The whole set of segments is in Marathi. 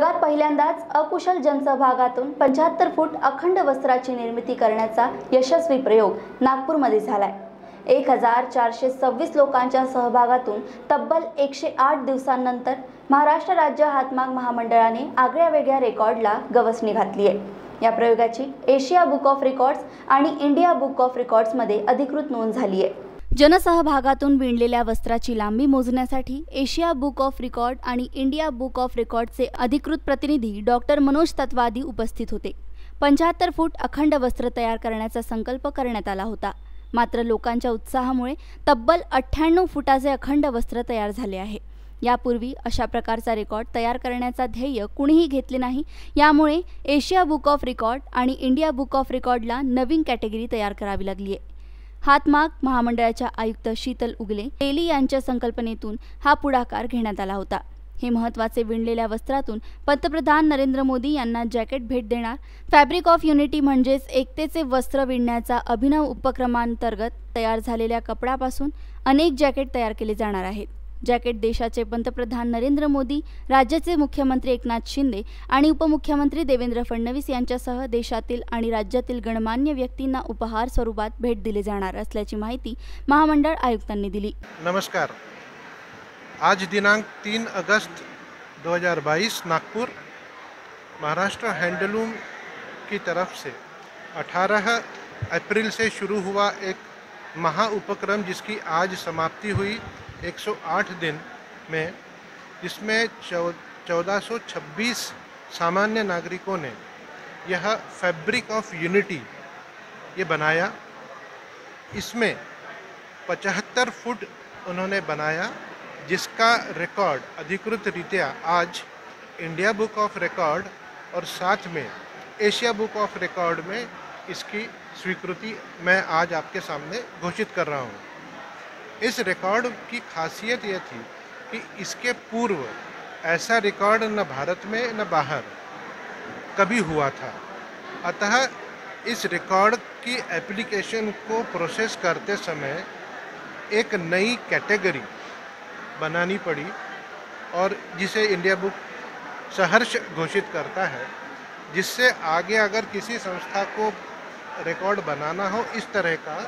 जगात पहिल्यांदाच अकुशल जनसहभागातून पंच्याहत्तर फूट अखंड वस्त्राची निर्मिती करण्याचा यशस्वी प्रयोग नागपूरमध्ये झालाय. एक हजार चारशे सव्वीस लोकांच्या सहभागातून तब्बल एकशे आठ दिवसांनंतर महाराष्ट्र राज्य हातमाग महामंडळाने आगळ्या वेगळ्या रेकॉर्डला गवसणी घातली आहे. या प्रयोगाची एशिया बुक ऑफ रेकॉर्ड्स आणि इंडिया बुक ऑफ रेकॉर्ड्समध्ये अधिकृत नोंद झाली आहे. जनसहभागातून विणलेल्या वस्त्राची लांबी मोजण्यासाठी एशिया बुक ऑफ रेकॉर्ड आणि इंडिया बुक ऑफ रेकॉर्डचे अधिकृत प्रतिनिधी डॉक्टर मनोज तत्वादी उपस्थित होते. पंच्याहत्तर फूट अखंड वस्त्र तयार करण्याचा संकल्प करण्यात आला होता. मात्र लोकांच्या उत्साहामुळे तब्बल अठ्ठ्याण्णव फुटाचे अखंड वस्त्र तयार झाले आहे. यापूर्वी अशा प्रकारचा रेकॉर्ड तयार करण्याचा ध्येय कुणीही घेतले नाही. यामुळे एशिया बुक ऑफ रेकॉर्ड आणि इंडिया बुक ऑफ रेकॉर्डला नवीन कॅटेगरी तयार करावी लागली आहे. हातमाग महामंडळाच्या आयुक्त शीतल उगले तेली यांच्या संकल्पनेतून हा पुढाकार घेण्यात आला होता. हे महत्त्वाचे विणलेल्या वस्त्रातून पंतप्रधान नरेंद्र मोदी यांना जॅकेट भेट देणार. फॅब्रिक ऑफ युनिटी म्हणजेच एकतेचे वस्त्र विणण्याचा अभिनव उपक्रमांतर्गत तयार झालेल्या कपड्यापासून अनेक जॅकेट तयार केले जाणार आहेत. जॅकेट देशाचे पंतप्रधान नरेंद्र मोदी राज्याचे मुख्यमंत्री एकनाथ शिंदे आणि उपमुख्यमंत्री देवेंद्र फडणवीस यांच्यासह देशातील आणि राज्यातील गणमान्य व्यक्तींना उपहार स्वरूपात भेट दिले जाणार असल्याची माहिती महामंडळ आयुक्तांनी दिली. नमस्कार. आज दिनांक तीन अगस्त 2022 नागपुर महाराष्ट्र हैंडलूम की तरफ से 18 अप्रैल से शुरू हुआ एक महा उपक्रम जिसकी आज समाप्ति हुई। 108 दिन में, जिसमें चौदह सामान्य नागरिकों ने यह फैब्रिक ऑफ़ यूनिटी ये बनाया। इसमें पचहत्तर फुट उन्होंने बनाया, जिसका रिकॉर्ड अधिकृत रीत्या आज इंडिया बुक ऑफ़ रिकॉर्ड और साथ में एशिया बुक ऑफ़ रिकॉर्ड में इसकी स्वीकृति मैं आज आपके सामने घोषित कर रहा हूँ। इस रिकॉर्ड की खासियत यह थी कि इसके पूर्व ऐसा रिकॉर्ड न भारत में, न बाहर कभी हुआ था। अतः इस रिकॉर्ड की एप्लीकेशन को प्रोसेस करते समय एक नई कैटेगरी बनानी पड़ी और जिसे इंडिया बुक सहर्ष घोषित करता है, जिससे आगे अगर किसी संस्था को रिकॉर्ड बनाना हो इस तरह का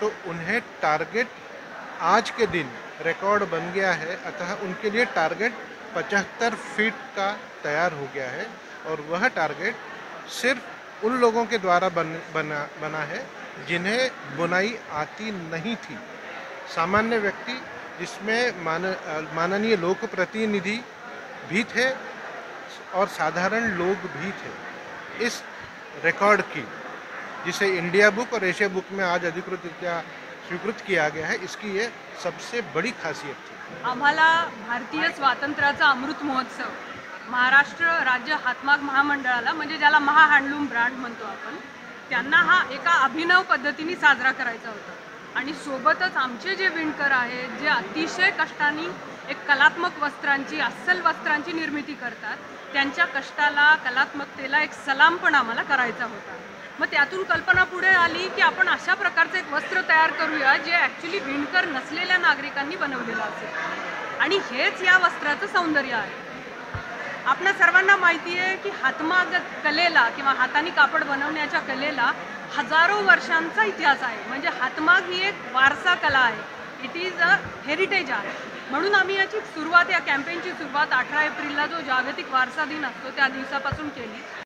तो उन्हें टारगेट आज के दिन रिकॉर्ड बन गया है, अतः उनके लिए टारगेट पचहत्तर फीट का तैयार हो गया है और वह टारगेट सिर्फ़ उन लोगों के द्वारा बन, बना बना है जिन्हें बुनाई आती नहीं थी। सामान्य व्यक्ति, जिसमें मान, माननीय लोक प्रतिनिधि भी थे और साधारण लोग भी थे। इस रिकॉर्ड की, जिसे इंडिया बुक और एशिया बुक में आज अधिकृत स्वीकृत किया गया है इसकी ये सबसे बड़ी खासियत थी। आम्हाला भारतीय स्वातंत्र्याचा अमृत महोत्सव महाराष्ट्र राज्य हातमाग महामंडळाला म्हणजे ज्याला महा हँडलूम ब्रँड म्हणतो आपण त्यांना हा एका अभिनव पद्धतीने साजरा करायचा होता. आणि सोबतच आमचे जे विणकर आहेत जे अतिशय कष्टाने एक कलात्मक वस्त्रांची अस्सल वस्त्रांची निर्मिती करतात त्यांच्या कष्टाला कलात्मकतेला एक सलाम पण आम्हाला करायचा होता. मग त्यातून कल्पना पुढे आली की आपण अशा प्रकारचं एक वस्त्र तयार करूया जे ॲक्च्युली विणकर नसलेल्या नागरिकांनी बनवलेलं असेल. आणि हेच या वस्त्राचं सौंदर्य आहे. आपल्या सर्वांना माहिती आहे की हातमाग कलेला किंवा हाताने कापड बनवण्याच्या कलेला हजारो वर्षांचा इतिहास आहे. म्हणजे हातमाग ही एक वारसा कला आहे. इट इज अ हेरिटेज आहे म्हणून आम्ही याची सुरुवात या कॅम्पेनची सुरुवात अठरा एप्रिलला जो जागतिक वारसा दिन असतो त्या दिवसापासून केली.